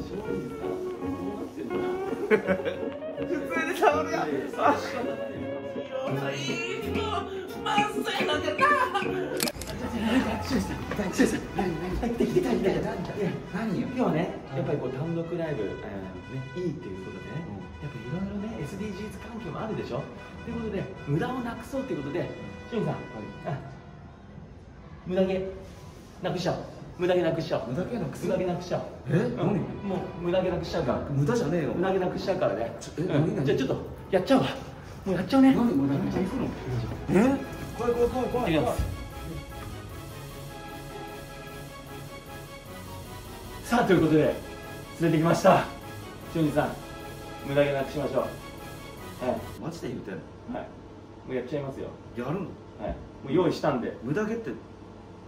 普通に倒れやあ何よ今日はねやっぱりこう単独ライブ、えーね、いいっていうことでね、やっぱいろいろね SDGs 関係もあるでしょということで無駄をなくそうということでしゅんさん、無駄毛なくしちゃおう無駄毛なくしちゃおう。無駄毛なくす無駄毛なくしちゃおう。え？うん。何？もう無駄毛なくしちゃうから。無駄じゃねえよ。無駄毛なくしちゃうからね。えうんじゃあちょっとやっちゃうわ。もうやっちゃうね。何？無駄毛なくすのえ？怖い怖い怖い怖いい。きますさあということで連れてきました。俊二さん無駄毛なくしましょう。はい。マジで言うてんの？はい。もうやっちゃいますよ。やるの？はい。もう用意したんで。無駄毛って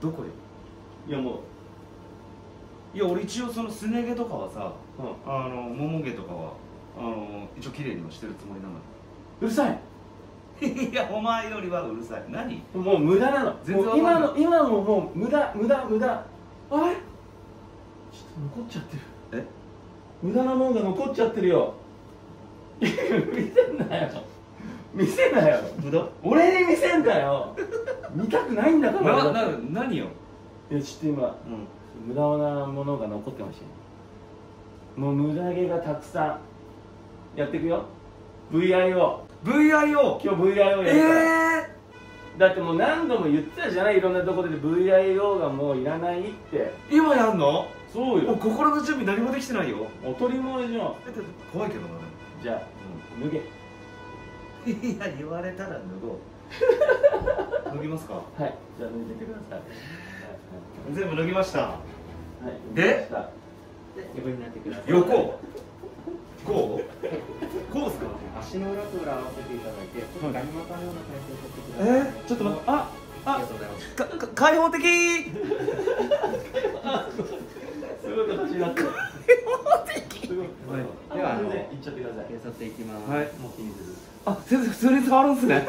どこでいやもいや俺一応そのすね毛とかはさう、うん、あのもも毛とかはあの一応綺麗にはしてるつもりなのうるさい！いやお前よりはうるさい。何？もう無駄なの。全然今の今のもう無駄無駄無駄。あれ？ちょっと残っちゃってる。え？無駄なもんが残っちゃってるよ。見せんなよ。見せんなよ。無駄？俺に見せんだよ。見たくないんだから。なな何よ？いやちょっと今うん無駄なものが残ってましたよ。もう無駄毛がたくさん。やっていくよ。VIO VIO 今日 VIO やるから、えだってもう何度も言ってたじゃない？いろんなところで VIO がもういらないって。ー、今やんの？そうよ。お心の準備何もできてないよ。当たり前じゃん。怖いけどな。じゃあ脱げ。いや言われたら脱ごう。脱ぎますか？はい。じゃあ脱いでてください全部脱ぎました。はい、はい、で横になってください。横？こう？こうっすか？足の裏と裏合わせていただいてちょっとガニ股のような体勢をとってください。え？ー、ちょっと待って。あありがとうございます。かか開放的！すごい形になってる。すごい。はい。ではあのね行っちゃってください。警察行きます。はい。もう気にせずあ先生普通に触るんすね。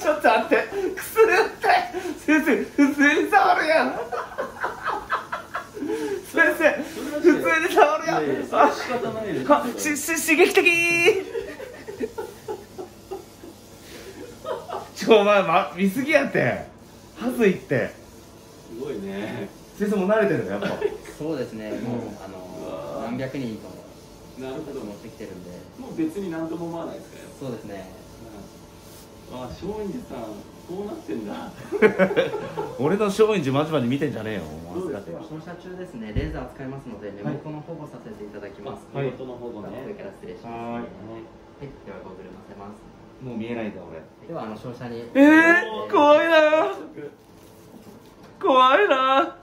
ちょっと待って。くす先生普通に触るやん。先生普通に触るやん。いやいや仕方ないですあしし刺激的。ちょお前、ま、見すぎやって。はずいって。すごいね。先生もう慣れてるのやっぱ。そうですね。もうあうわの何百人となるほど。持ってきてるんで。もう別に何とも思わないですかよそうですねあ松陰寺さんこうなってんだ。俺の松陰寺まじまじ見てんじゃねえよどうです。か照射中ですね。レーザー使いますので目元の保護させていただきます。はい。仕事の保護ね。上から失礼します。ははい。ではゴーグル乗せます。もう見えないんだ俺。ではあの照射に。えー、怖いな。怖いな。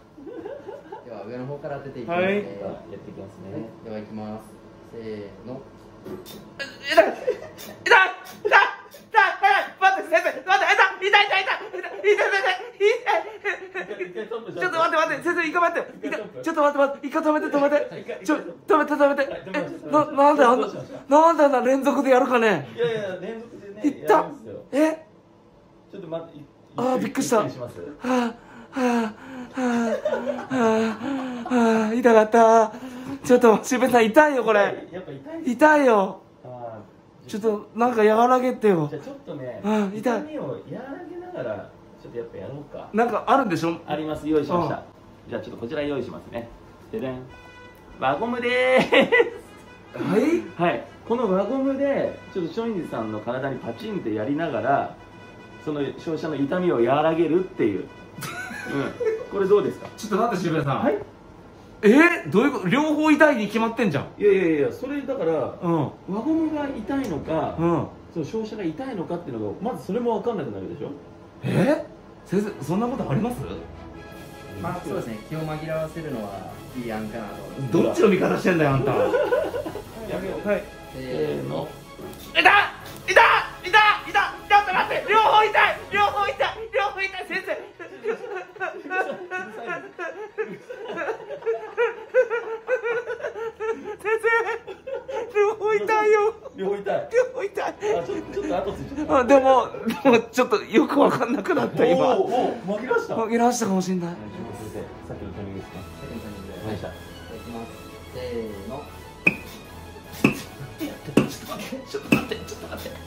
では上の方から当てていきますはい。ねやっていきますね。ではいきます。せーの。痛い。痛い痛い痛い待って先生待って痛い痛い痛い痛い痛い痛い痛い痛いちょっと待って待って先生一回待ってちょっと待って待って一回止めて止めてちょ止めて止めてえななんであんななんであんな連続でやるかねいやいや連続でねいったやるんですよえちょっと待っていあびっくりしたしはあはあはあはあはあ痛かったちょっとしべさん痛いよこれ痛いよちょっとなんか和らげてよ。じゃあちょっとねうん痛い。みを和らげながらちょっとやっぱやろうか。なんかあるんでしょ？あります。用意しました。じゃあちょっとこちら用意しますね。ででん輪ゴムでーはい？すはい。この輪ゴムでちょっと松陰寺さんの体にパチンってやりながらその照射の痛みを和らげるっていう、うん、これどうですか？ちょっと待ってしべさん。はいえ？どういうこと？両方痛いに決まってんじゃん。いやいやいやそれだからうん。輪ゴムが痛いのか、うん。その照射が痛いのかっていうのがまずそれも分かんなくなるでしょ？え？先生そんなことあります？まあそうですね。気を紛らわせるのはいい案かなとどっちの味方してんだよあんた。はやめようい。せせーの。痛い痛い痛い痛いちょっ！と待って両方痛い両方痛い両方痛い先生先生両方痛いよ両方痛い両方痛いあちょちょっとでもでもちょっとよくわかんなくなった今。おーおー紛らわした。紛らわしたかもしんない。先生さっきのタイミングですねセカンドタイミングではいしたいきますせーのちょっと待ってちょっと待って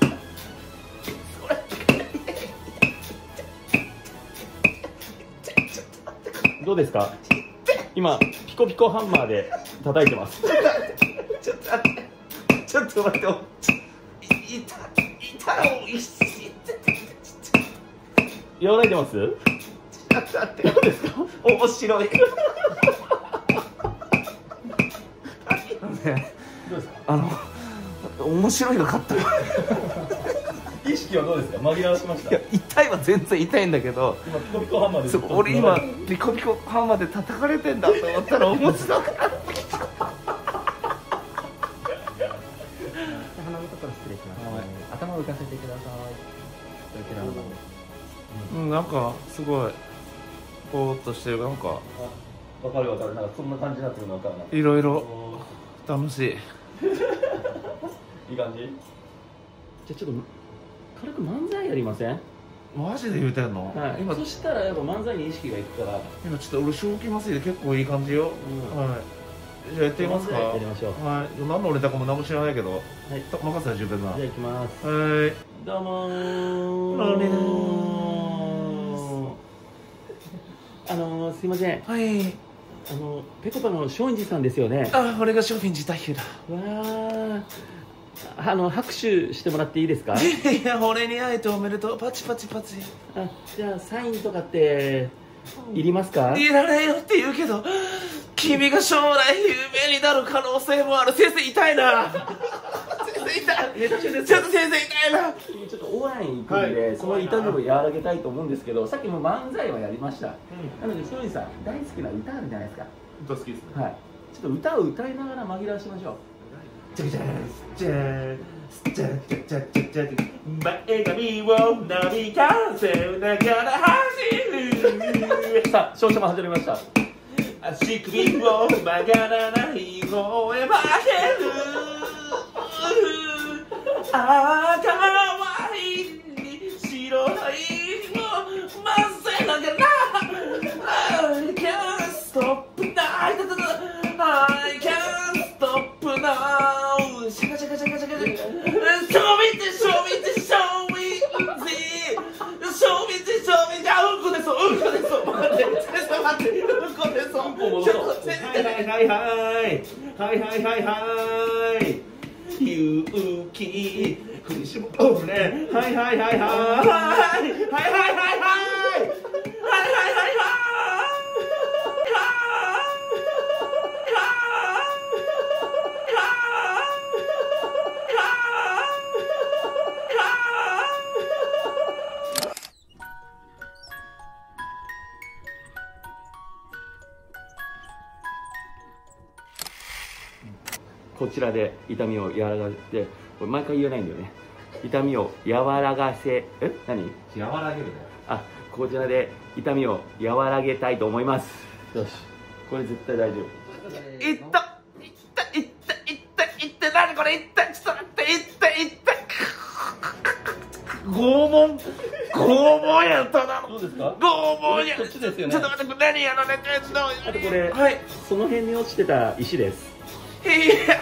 どうですか今ピコピコハンマーで叩いてますちょっと待ってちょっと待っておいいたいたおいしい和らいでます？ちょっと待って。どうですか？面白い。どうですか？あの面白いが勝った。い意識はどうですか？紛らわしました？や痛いは全然痛いんだけど。今ピコピコハンマーで俺今ピコピコハンマーで叩かれてんだと思ったら面白くなった鼻のを浮かせてください。うんなんかすごいぼーっとしてるなんか。わかるわかる。なんかそんな感じになってるのわかるな。いろいろ楽しい。いい感じ？じゃあちょっと軽く漫才やりません？マジで言うてんの、はい。今そしたらやっぱ漫才に意識がいくから。今ちょっと俺正気麻酔で結構いい感じよ、うん。はいじゃあやってみますか？やりましょう。はい。何のネタかも何も知らないけどはい。と任せた順平さんじゃあ行きます。はい。どうもー。ロリー。あのー、すいません。はい。あのぺこぱの松陰寺さんですよね。あ俺が商品自体だ。わー。あの拍手してもらっていいですか？いや俺に会えておめでとう。パチパチパチ。あじゃあサインとかっていりますか？いらないよって言うけど君が将来有名になる可能性もある。先生痛いな。先生痛い。ちょっと先生痛いな。ちょっとオーライン行くんで、はい。その痛みを和らげたいと思うんですけどさっきも漫才はやりました、なので松陰寺さん大好きな歌あるじゃないですか？歌好きですね。はい。ちょっと歌を歌いながら紛らわしましょう。じゃじゃじゃじゃじゃじゃじゃじゃ前髪をなびかせながら走るさあ勝者も始まりました足首を曲がらない方へ曲げる赤ワインに白ワインを混ぜながら I can't stop now I can't stop now シャカシャカシャカシャカシャカ Show me the show me the show me the show me the show me the あうんこ出そうんこ出そう待ってちょっと待ってうんこ出そううんこ戻そうちょっと先生はいはいはいはいはいはいはい勇気振り絞れはいはいはいはいはいはいはいはいこちらで痛みを和らがせこれ毎回言えないんだよね。痛みを和らがせえ？何？和らげるあこちらで痛みを和らげたいと思います。よし。これ絶対大丈夫。いったいっ。たいったいったいった何これ？いったちょっと待っていったいっ。た拷問？拷問やったなどうですか？拷問やちょっと待って何やられてんのあとこれ。はい。その辺に落ちてた石ですいや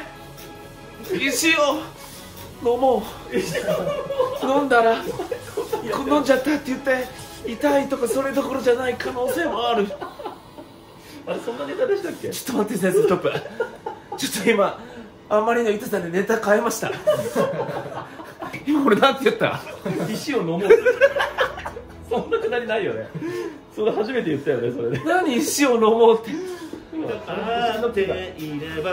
石を飲もう。飲んだら飲んじゃったって言って痛いとかそれどころじゃない可能性もある。あれそんなネタでしたっけ？ちょっと待って先生ストップ。ちょっと今あまりの痛さでネタ変えました。今俺なんて言った？石を飲もう。そんなくだりないよね。それ初めて言ったよねそれで。何石を飲もうって？あの手いれば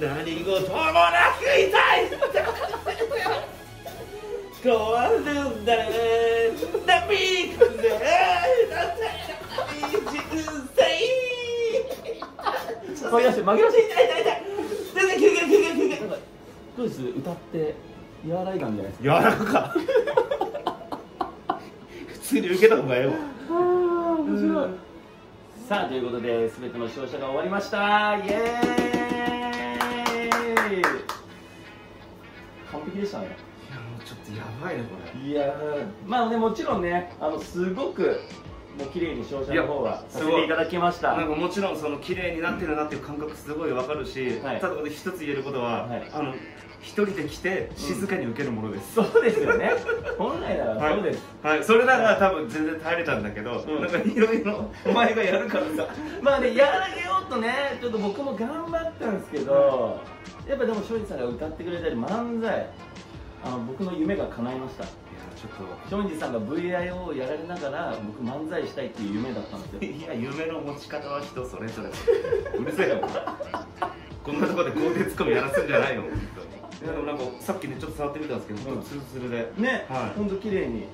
何事もなく痛い変わるんだね波風だって人。生紛らわして紛らわして痛い痛い痛い全然休憩休憩休憩どうです歌って和らいだんじゃないですか柔らかか普通に受けた方がええわ面白いさあということで全ての勝者が終わりました。イエーイ。完璧でしたね。いやもうちょっとやばいねこれ。いやーまあねもちろんねあのすごくもう綺麗に照射の方はさせていただきました。なんかもちろんその綺麗になってるなっていう感覚すごいわかるし、はい。ただこれ一つ言えることは、はい。あの一人で来て静かに受けるものです、そうですよね。本来ならそうです、はい、それなら多分全然耐えれたんだけど、うん。なんかいろいろお前がやるからさ。まあねやらげようとねちょっと僕も頑張ったんですけど、やっぱでも庄司さんが歌ってくれたり漫才あの僕の夢が叶いました。いやちょっ庄司さんが VIO をやられながら僕漫才したいっていう夢だったんですとよ。いや夢の持ち方は人それぞれ。うるせえよ。こんなところで豪邸ツッコミやらすんじゃないのでもなんかさっきねちょっと触ってみたんですけど、うん。ツルツルで。ね、はい。ほんと綺麗に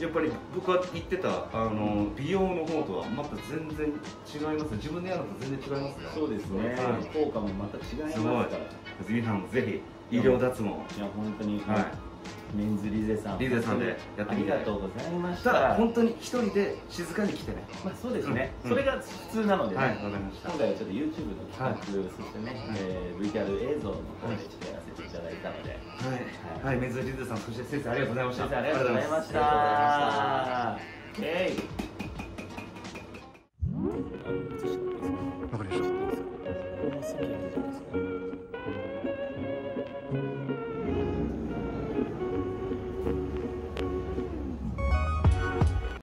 やっぱり僕が言ってたあの美容の方とはまた全然違います。ね自分でやるのと全然違いますねそうですね、はい。効果もまた違いますから。皆さんもぜひ医療脱毛。いや本当に、はい。メンズリゼさんリゼさんでやってみて。ありがとうございました。ただ本当に一人で静かに来てね。まあそうですね、うん。それが普通なのでね、はいわかりました。今回はちょっと YouTube の企画、はい。そしてね、えー VTR 映像の方でちょっとやらせていただいたはい、はい、メンズリゼさんそして先生ありがとうございました。先生ありがとうございました